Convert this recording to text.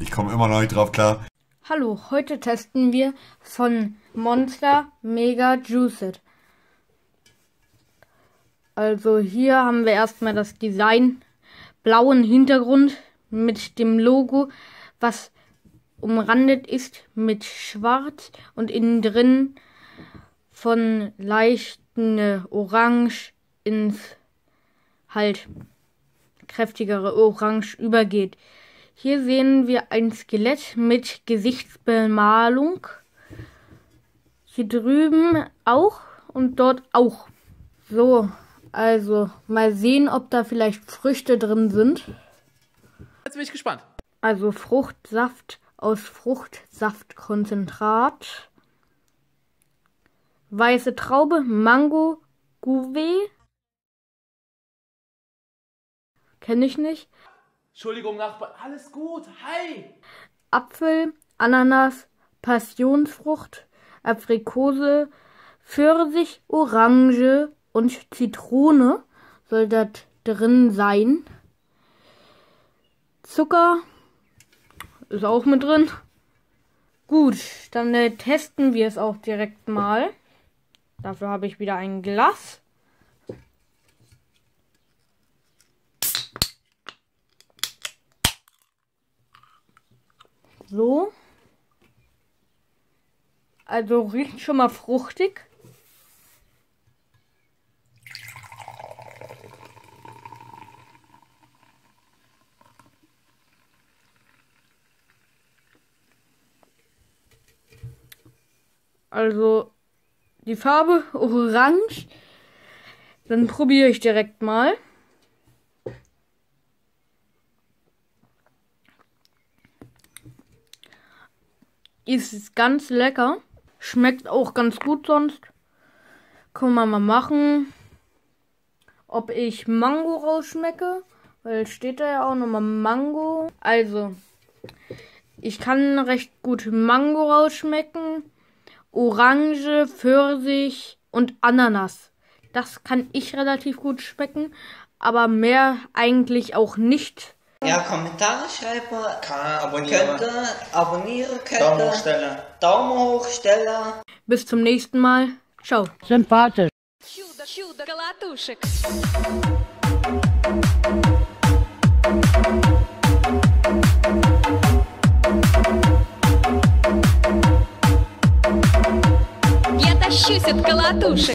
Ich komme immer noch nicht drauf klar. Hallo, heute testen wir von Monster Mega Juiced. Also hier haben wir erstmal das Design, blauen Hintergrund mit dem Logo, was umrandet ist mit schwarz und innen drin von leichten Orange ins halt kräftigere Orange übergeht. Hier sehen wir ein Skelett mit Gesichtsbemalung. Hier drüben auch und dort auch. So, also mal sehen, ob da vielleicht Früchte drin sind. Jetzt bin ich gespannt. Also Fruchtsaft aus Fruchtsaftkonzentrat. Weiße Traube, Mango, Gouvet. Kenne ich nicht. Entschuldigung, Nachbar. Alles gut. Hi. Apfel, Ananas, Passionsfrucht, Aprikose, Pfirsich, Orange und Zitrone soll das drin sein. Zucker ist auch mit drin. Gut, dann äh, testen wir es auch direkt mal. Dafür habe ich wieder ein Glas. So. Also riecht schon mal fruchtig. Also die Farbe orange. Dann probiere ich direkt mal. Ist ganz lecker. Schmeckt auch ganz gut sonst. Können wir mal machen. Ob ich Mango rausschmecke. Weil steht da ja auch nochmal Mango. Also, ich kann recht gut Mango rausschmecken. Orange, Pfirsich und Ananas. Das kann ich relativ gut schmecken, aber mehr eigentlich auch nicht. Ja, Kommentare schreiben, Kanal abonnieren. könnte, abonnieren könnte, Daumen hoch stellen. Daumen hoch stellen. Bis zum nächsten Mal. Ciao. Sympathisch. Чудо, чудо, колотушек. Я тащусь от колотушек.